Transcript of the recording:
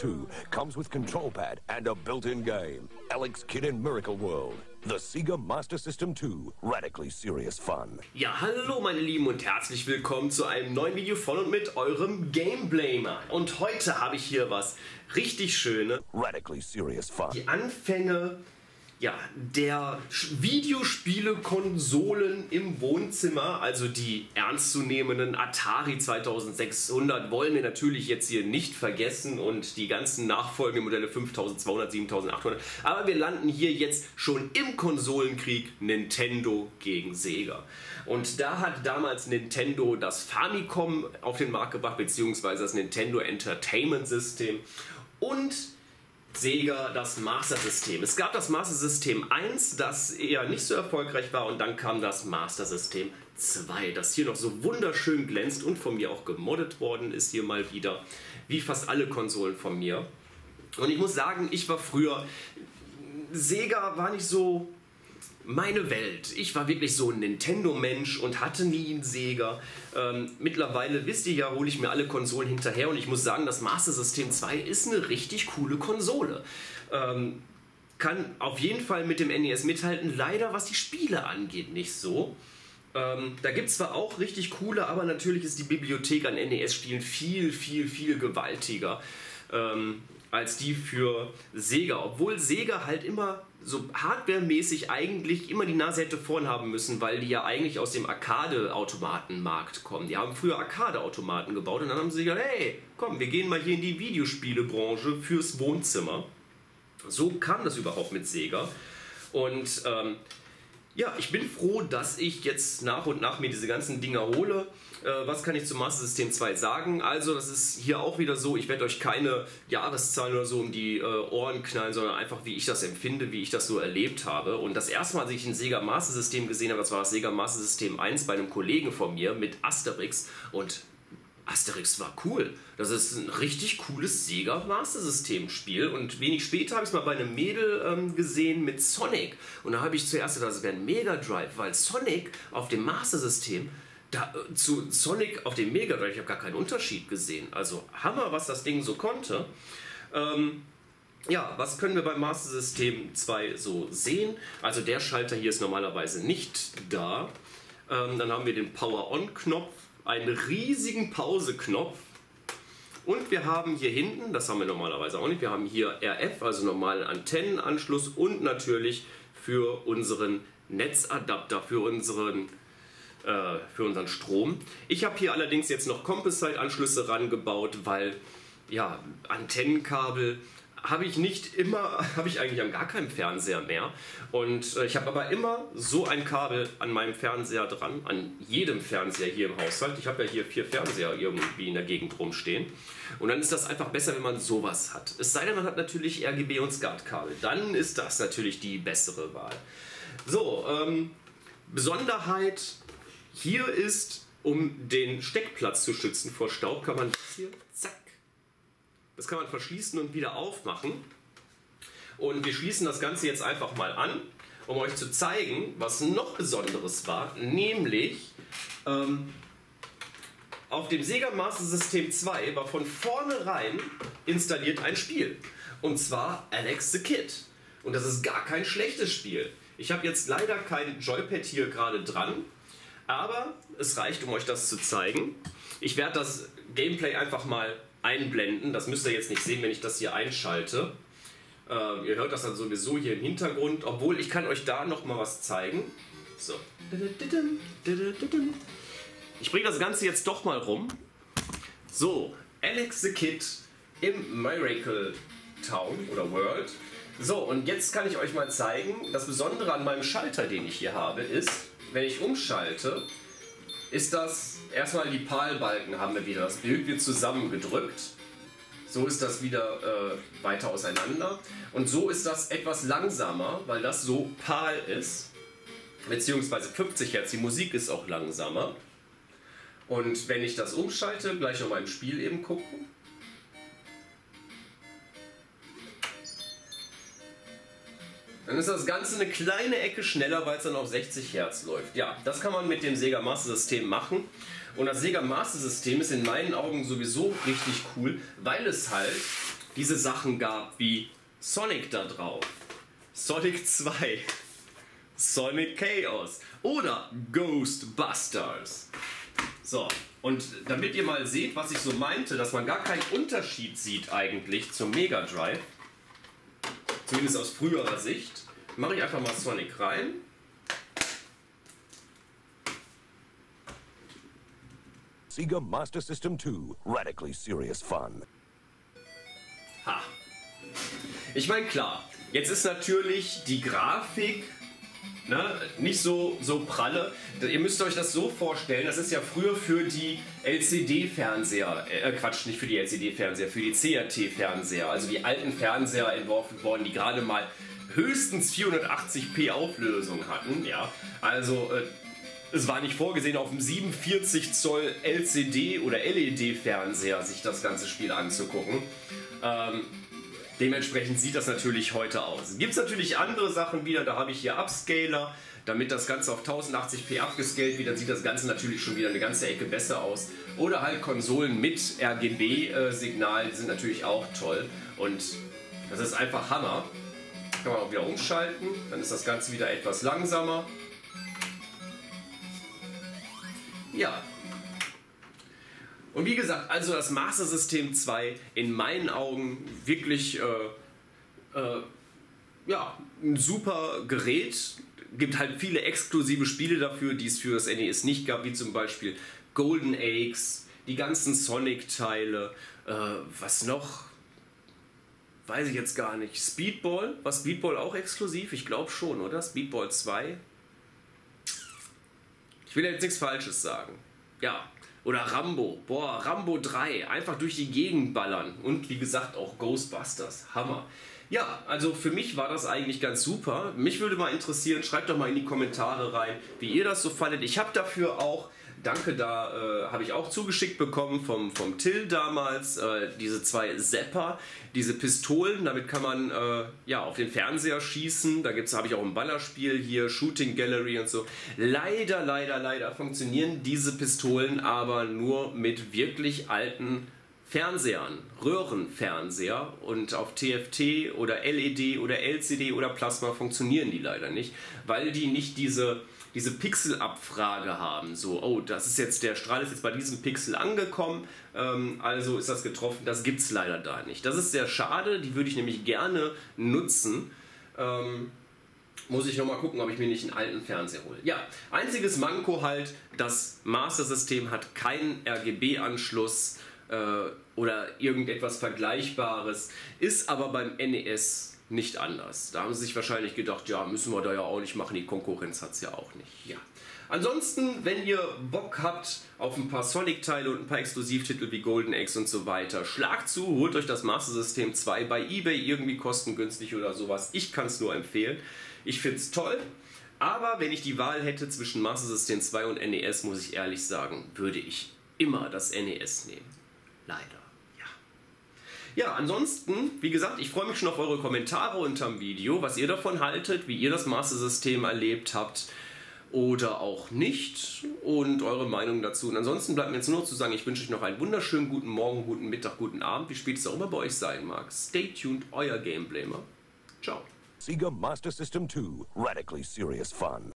2 comes with control pad and a built-in game. Alex Kid in Miracle World. The Sega Master System 2. Radically serious fun. Ja, hallo meine Lieben und herzlich willkommen zu einem neuen Video von und mit eurem Gameblamer. Und heute habe ich hier was richtig Schönes. Radically serious fun. Die Anfänge ja, der Videospiele-Konsolen im Wohnzimmer, also die ernstzunehmenden Atari 2600, wollen wir natürlich jetzt hier nicht vergessen und die ganzen nachfolgenden Modelle 5200, 7800. Aber wir landen hier jetzt schon im Konsolenkrieg Nintendo gegen Sega. Und da hat damals Nintendo das Famicom auf den Markt gebracht, beziehungsweise das Nintendo Entertainment System. Und Sega das Master System. Es gab das Master System 1, das eher nicht so erfolgreich war und dann kam das Master System 2, das hier noch so wunderschön glänzt und von mir auch gemoddet worden ist hier mal wieder, wie fast alle Konsolen von mir. Und ich muss sagen, ich war früher, Sega war nicht so meine Welt. Ich war wirklich so ein Nintendo-Mensch und hatte nie einen Sega. Ähm, mittlerweile, wisst ihr ja, hole ich mir alle Konsolen hinterher und ich muss sagen, das Master System 2 ist eine richtig coole Konsole. Ähm, kann auf jeden Fall mit dem NES mithalten, leider was die Spiele angeht nicht so. Ähm, da gibt es zwar auch richtig coole, aber natürlich ist die Bibliothek an NES-Spielen viel, viel, viel gewaltiger. Ähm, als die für Sega. Obwohl Sega halt immer so hardwaremäßig eigentlich immer die Nase hätte vorn haben müssen, weil die ja eigentlich aus dem Arcade-Automatenmarkt kommen. Die haben früher Arcade-Automaten gebaut und dann haben sie gesagt, hey, komm, wir gehen mal hier in die Videospielebranche fürs Wohnzimmer. So kam das überhaupt mit Sega. Und ähm, ja, ich bin froh, dass ich jetzt nach und nach mir diese ganzen Dinger hole. Äh, was kann ich zum Master System 2 sagen? Also, das ist hier auch wieder so, ich werde euch keine Jahreszahlen oder so um die äh, Ohren knallen, sondern einfach, wie ich das empfinde, wie ich das so erlebt habe. Und das erste Mal, als ich ein Sega Master System gesehen habe, das war das Sega Master System 1 bei einem Kollegen von mir mit Asterix und Asterix war cool. Das ist ein richtig cooles Sega Master System Spiel. Und wenig später habe ich es mal bei einem Mädel ähm, gesehen mit Sonic. Und da habe ich zuerst gedacht, das wäre ein Mega Drive, weil Sonic auf dem Master System da, äh, zu Sonic auf dem Mega Drive, ich habe gar keinen Unterschied gesehen. Also Hammer, was das Ding so konnte. Ähm, ja, was können wir beim Master System 2 so sehen? Also der Schalter hier ist normalerweise nicht da. Ähm, dann haben wir den Power-On-Knopf einen riesigen Pause-Knopf und wir haben hier hinten, das haben wir normalerweise auch nicht, wir haben hier RF, also normalen Antennenanschluss und natürlich für unseren Netzadapter, für unseren, äh, für unseren Strom. Ich habe hier allerdings jetzt noch Composite-Anschlüsse rangebaut, weil ja, Antennenkabel habe ich nicht immer, habe ich eigentlich an gar keinem Fernseher mehr. Und äh, ich habe aber immer so ein Kabel an meinem Fernseher dran, an jedem Fernseher hier im Haushalt. Ich habe ja hier vier Fernseher irgendwie in der Gegend rumstehen. Und dann ist das einfach besser, wenn man sowas hat. Es sei denn, man hat natürlich RGB und SCART-Kabel. Dann ist das natürlich die bessere Wahl. So, ähm, Besonderheit hier ist, um den Steckplatz zu schützen vor Staub, kann man das hier, zack, das kann man verschließen und wieder aufmachen. Und wir schließen das Ganze jetzt einfach mal an, um euch zu zeigen, was noch Besonderes war, nämlich ähm, auf dem Sega Master System 2 war von vornherein installiert ein Spiel. Und zwar Alex the Kid. Und das ist gar kein schlechtes Spiel. Ich habe jetzt leider kein Joypad hier gerade dran, aber es reicht, um euch das zu zeigen. Ich werde das Gameplay einfach mal einblenden. Das müsst ihr jetzt nicht sehen, wenn ich das hier einschalte. Äh, ihr hört das dann sowieso hier im Hintergrund, obwohl ich kann euch da noch mal was zeigen. So. Ich bringe das Ganze jetzt doch mal rum. So, Alex the Kid im Miracle Town oder World. So, und jetzt kann ich euch mal zeigen, das Besondere an meinem Schalter, den ich hier habe, ist, wenn ich umschalte, ist das erstmal die PAL-Balken haben wir wieder. Das Bild wird zusammengedrückt. So ist das wieder äh, weiter auseinander. Und so ist das etwas langsamer, weil das so PAL ist. Beziehungsweise 50 Hertz. Die Musik ist auch langsamer. Und wenn ich das umschalte, gleich noch mal im Spiel eben gucken. Dann ist das Ganze eine kleine Ecke schneller, weil es dann auf 60 Hertz läuft. Ja, das kann man mit dem Sega Master System machen. Und das Sega Master System ist in meinen Augen sowieso richtig cool, weil es halt diese Sachen gab wie Sonic da drauf, Sonic 2, Sonic Chaos oder Ghostbusters. So, und damit ihr mal seht, was ich so meinte, dass man gar keinen Unterschied sieht eigentlich zum Mega Drive, zumindest aus früherer Sicht, mache ich einfach mal Sonic rein. Sega Master System 2, radically serious fun. Ha. Ich meine, klar, jetzt ist natürlich die Grafik ne, nicht so, so pralle. Ihr müsst euch das so vorstellen, das ist ja früher für die LCD-Fernseher, äh Quatsch, nicht für die LCD-Fernseher, für die CRT-Fernseher, also die alten Fernseher entworfen worden, die gerade mal höchstens 480p Auflösung hatten. Ja, also äh, es war nicht vorgesehen, auf dem 47 Zoll LCD oder LED-Fernseher sich das ganze Spiel anzugucken. Ähm, dementsprechend sieht das natürlich heute aus. Gibt es natürlich andere Sachen wieder, da habe ich hier Upscaler, damit das Ganze auf 1080p abgescaled wird, dann sieht das Ganze natürlich schon wieder eine ganze Ecke besser aus. Oder halt Konsolen mit RGB-Signal, sind natürlich auch toll und das ist einfach Hammer. Kann man auch wieder umschalten, dann ist das Ganze wieder etwas langsamer. Ja. Und wie gesagt, also das Master System 2 in meinen Augen wirklich äh, äh, ja, ein super Gerät. Gibt halt viele exklusive Spiele dafür, die es für das NES nicht gab, wie zum Beispiel Golden Eggs, die ganzen Sonic-Teile, äh, was noch? Weiß ich jetzt gar nicht. Speedball? War Speedball auch exklusiv? Ich glaube schon, oder? Speedball 2? Ich will jetzt nichts Falsches sagen. Ja. Oder Rambo. Boah, Rambo 3. Einfach durch die Gegend ballern. Und wie gesagt auch Ghostbusters. Hammer. Ja, also für mich war das eigentlich ganz super. Mich würde mal interessieren, schreibt doch mal in die Kommentare rein, wie ihr das so fandet. Ich habe dafür auch Danke, da äh, habe ich auch zugeschickt bekommen vom, vom Till damals, äh, diese zwei Zapper, diese Pistolen, damit kann man äh, ja, auf den Fernseher schießen. Da habe ich auch ein Ballerspiel hier, Shooting Gallery und so. Leider, leider, leider funktionieren diese Pistolen aber nur mit wirklich alten Fernsehern, Röhrenfernseher und auf TFT oder LED oder LCD oder Plasma funktionieren die leider nicht, weil die nicht diese diese Pixelabfrage haben. So, oh, das ist jetzt, der Strahl ist jetzt bei diesem Pixel angekommen, ähm, also ist das getroffen. Das gibt es leider da nicht. Das ist sehr schade, die würde ich nämlich gerne nutzen. Ähm, muss ich nochmal gucken, ob ich mir nicht einen alten Fernseher hole. Ja, einziges Manko halt, das Master System hat keinen RGB-Anschluss äh, oder irgendetwas Vergleichbares, ist aber beim NES nicht anders. Da haben sie sich wahrscheinlich gedacht, ja, müssen wir da ja auch nicht machen, die Konkurrenz hat es ja auch nicht. Ja. Ansonsten, wenn ihr Bock habt auf ein paar Sonic-Teile und ein paar Exklusivtitel wie Golden Eggs und so weiter, schlagt zu, holt euch das Master System 2 bei eBay irgendwie kostengünstig oder sowas. Ich kann es nur empfehlen. Ich finde es toll. Aber wenn ich die Wahl hätte zwischen Master System 2 und NES, muss ich ehrlich sagen, würde ich immer das NES nehmen. Leider. Ja, ansonsten, wie gesagt, ich freue mich schon auf eure Kommentare unterm Video, was ihr davon haltet, wie ihr das Master-System erlebt habt oder auch nicht und eure Meinung dazu. Und ansonsten bleibt mir jetzt nur noch zu sagen, ich wünsche euch noch einen wunderschönen guten Morgen, guten Mittag, guten Abend, wie spät es auch immer bei euch sein mag. Stay tuned, euer Gameblamer. Ciao. Sega Master System 2, radically serious fun.